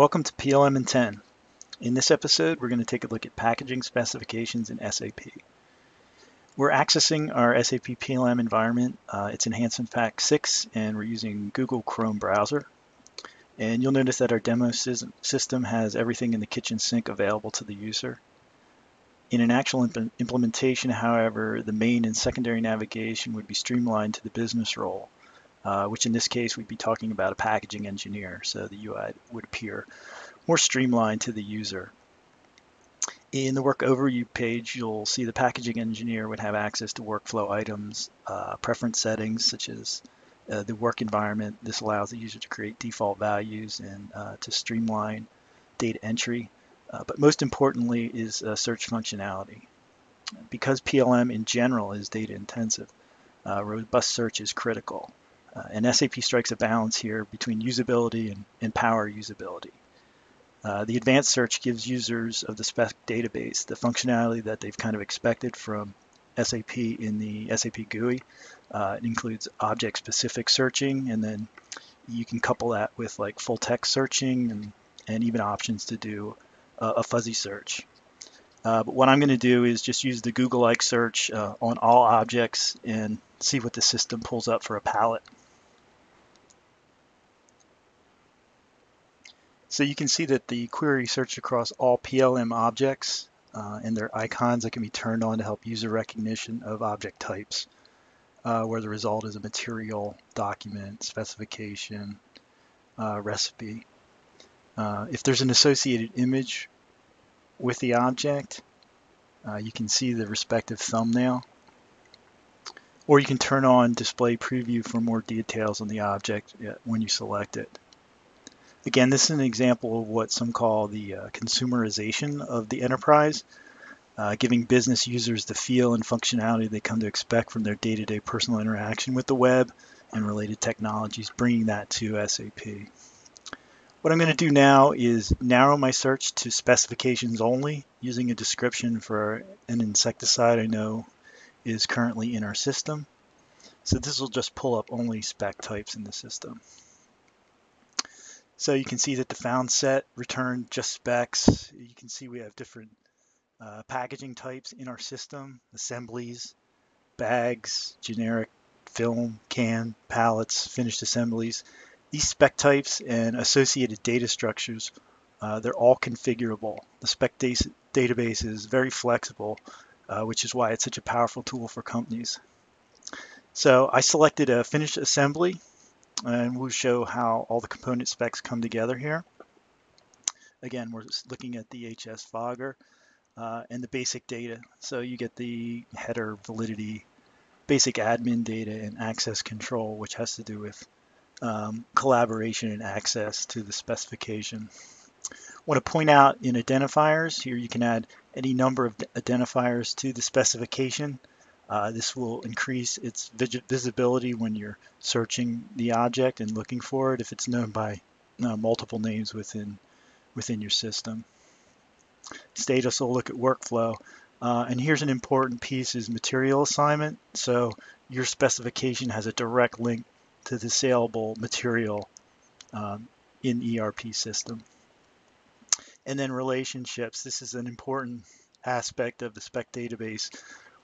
Welcome to PLM in 10. In this episode, we're going to take a look at packaging specifications in SAP. We're accessing our SAP PLM environment. Uh, it's Enhancement Pack 6, and we're using Google Chrome browser. And you'll notice that our demo system has everything in the kitchen sink available to the user. In an actual imp implementation, however, the main and secondary navigation would be streamlined to the business role uh, which in this case we'd be talking about a packaging engineer. So the UI would appear more streamlined to the user. In the work overview page, you'll see the packaging engineer would have access to workflow items, uh, preference settings such as uh, the work environment. This allows the user to create default values and uh, to streamline data entry. Uh, but most importantly is uh, search functionality. Because PLM in general is data intensive, robust search is critical. Uh, and SAP strikes a balance here between usability and, and power usability. Uh, the advanced search gives users of the spec database the functionality that they've kind of expected from SAP in the SAP GUI. Uh, it includes object-specific searching, and then you can couple that with like full text searching and, and even options to do a, a fuzzy search. Uh, but what I'm going to do is just use the Google-like search uh, on all objects and see what the system pulls up for a pallet. So you can see that the query searched across all PLM objects uh, and their icons that can be turned on to help user recognition of object types, uh, where the result is a material, document, specification, uh, recipe. Uh, if there's an associated image with the object, uh, you can see the respective thumbnail. Or you can turn on display preview for more details on the object uh, when you select it. Again, this is an example of what some call the uh, consumerization of the enterprise, uh, giving business users the feel and functionality they come to expect from their day-to-day -day personal interaction with the web and related technologies, bringing that to SAP. What I'm going to do now is narrow my search to specifications only using a description for an insecticide I know is currently in our system. So this will just pull up only spec types in the system. So you can see that the found set returned just specs. You can see we have different uh, packaging types in our system, assemblies, bags, generic film, can, pallets, finished assemblies. These spec types and associated data structures, uh, they're all configurable. The spec database is very flexible, uh, which is why it's such a powerful tool for companies. So I selected a finished assembly and we'll show how all the component specs come together here. Again, we're looking at the HS Fogger uh, and the basic data. So you get the header validity, basic admin data, and access control, which has to do with um, collaboration and access to the specification. I want to point out in identifiers, here you can add any number of identifiers to the specification. Uh, this will increase its visibility when you're searching the object and looking for it if it's known by uh, multiple names within within your system. Status will look at workflow. Uh, and here's an important piece is material assignment. So your specification has a direct link to the saleable material um, in ERP system. And then relationships. This is an important aspect of the spec database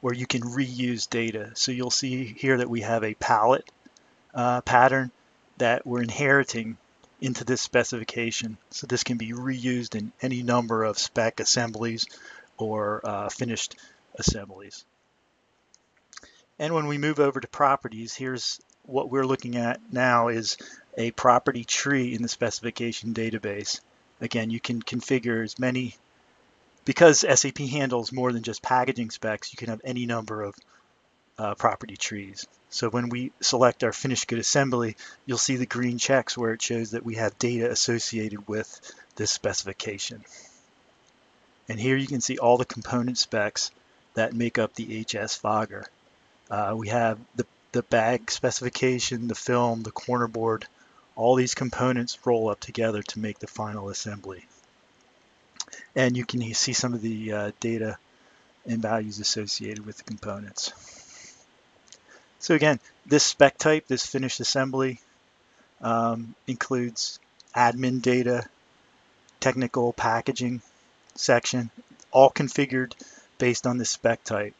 where you can reuse data. So you'll see here that we have a pallet uh, pattern that we're inheriting into this specification. So this can be reused in any number of spec assemblies or uh, finished assemblies. And when we move over to properties, here's what we're looking at now is a property tree in the specification database. Again, you can configure as many because SAP handles more than just packaging specs, you can have any number of uh, property trees. So when we select our finished good assembly, you'll see the green checks where it shows that we have data associated with this specification. And here you can see all the component specs that make up the HS Fogger. Uh, we have the, the bag specification, the film, the corner board, all these components roll up together to make the final assembly and you can see some of the uh, data and values associated with the components. So again, this spec type, this finished assembly, um, includes admin data, technical packaging section, all configured based on the spec type.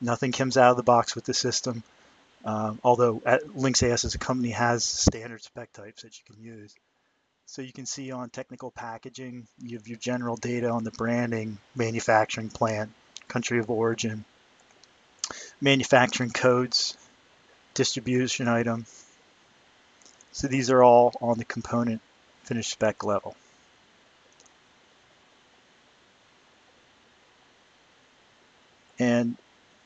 Nothing comes out of the box with the system, um, although Linx-AS as a company has standard spec types that you can use. So you can see on technical packaging, you have your general data on the branding, manufacturing plant, country of origin, manufacturing codes, distribution item. So these are all on the component finished spec level. And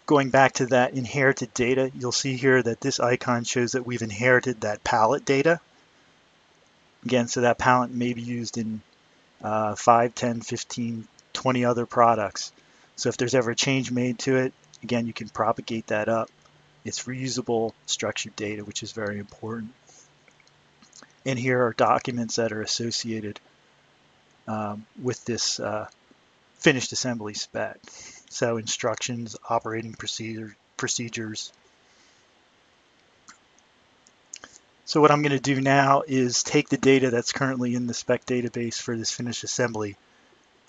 going back to that inherited data, you'll see here that this icon shows that we've inherited that pallet data. Again, so that pallet may be used in uh, 5, 10, 15, 20 other products. So if there's ever a change made to it, again, you can propagate that up. It's reusable structured data, which is very important. And here are documents that are associated um, with this uh, finished assembly spec. So instructions, operating procedure, procedures. So what I'm going to do now is take the data that's currently in the spec database for this finished assembly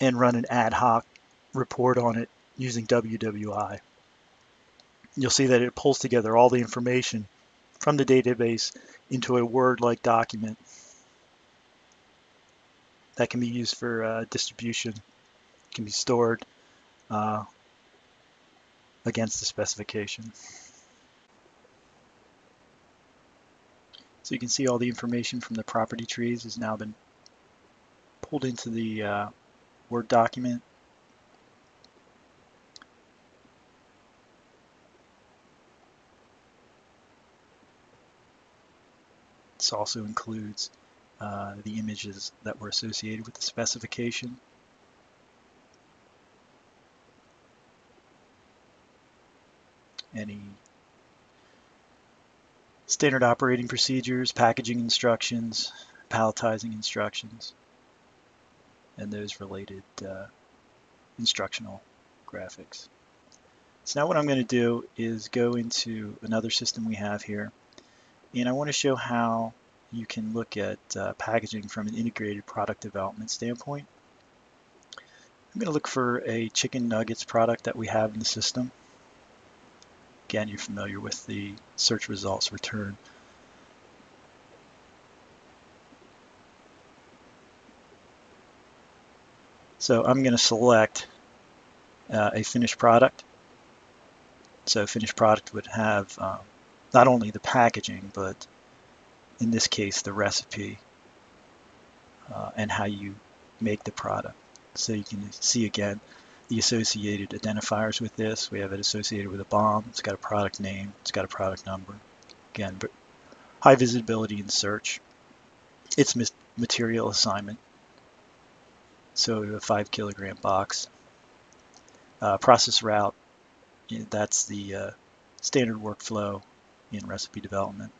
and run an ad hoc report on it using WWI. You'll see that it pulls together all the information from the database into a Word-like document that can be used for uh, distribution, can be stored uh, against the specification. So you can see all the information from the property trees has now been pulled into the uh, Word document. This also includes uh, the images that were associated with the specification. Any standard operating procedures, packaging instructions, palletizing instructions, and those related uh, instructional graphics. So now what I'm going to do is go into another system we have here, and I want to show how you can look at uh, packaging from an integrated product development standpoint. I'm going to look for a chicken nuggets product that we have in the system. Again, you're familiar with the search results return. So I'm going to select uh, a finished product. So finished product would have um, not only the packaging, but in this case, the recipe uh, and how you make the product. So you can see again the associated identifiers with this. We have it associated with a BOM. It's got a product name. It's got a product number. Again, high visibility in search. It's material assignment. So a five kilogram box. Uh, process route, that's the uh, standard workflow in recipe development.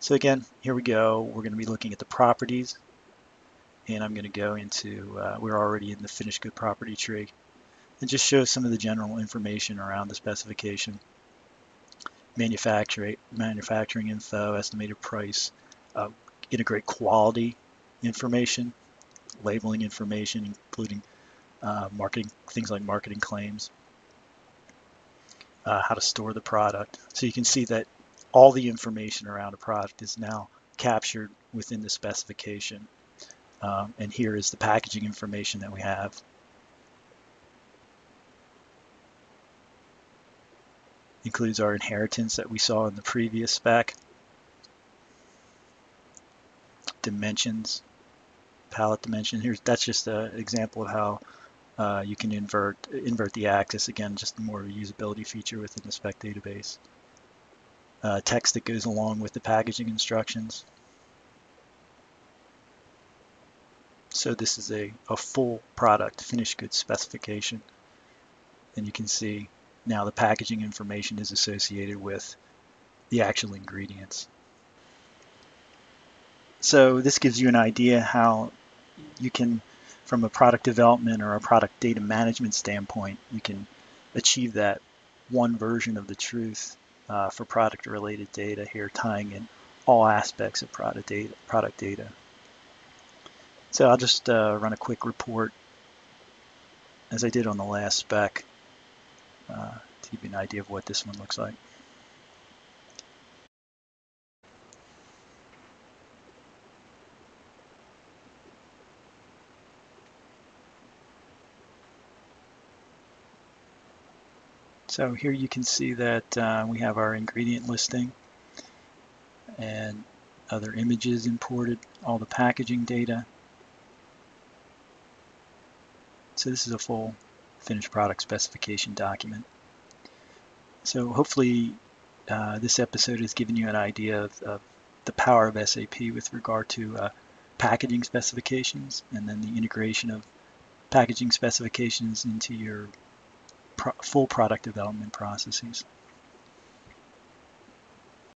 So again, here we go. We're going to be looking at the properties. And I'm going to go into, uh, we're already in the finished good property tree. And just show some of the general information around the specification. Manufacturing, manufacturing info, estimated price, uh, integrate quality information, labeling information, including uh, marketing, things like marketing claims, uh, how to store the product. So you can see that all the information around a product is now captured within the specification. Um, and here is the packaging information that we have. Includes our inheritance that we saw in the previous spec. Dimensions, pallet dimension. Here's that's just an example of how uh, you can invert invert the axis. Again, just more of a usability feature within the spec database uh, text that goes along with the packaging instructions. So this is a, a full product finished goods specification. And you can see now the packaging information is associated with the actual ingredients. So this gives you an idea how you can, from a product development or a product data management standpoint, you can achieve that one version of the truth uh, for product related data here tying in all aspects of product data. Product data. So I'll just uh, run a quick report as I did on the last spec uh, to give you an idea of what this one looks like. So here you can see that uh, we have our ingredient listing and other images imported, all the packaging data. So this is a full finished product specification document. So hopefully uh, this episode has given you an idea of, of, the power of SAP with regard to uh, packaging specifications and then the integration of packaging specifications into your pro full product development processes.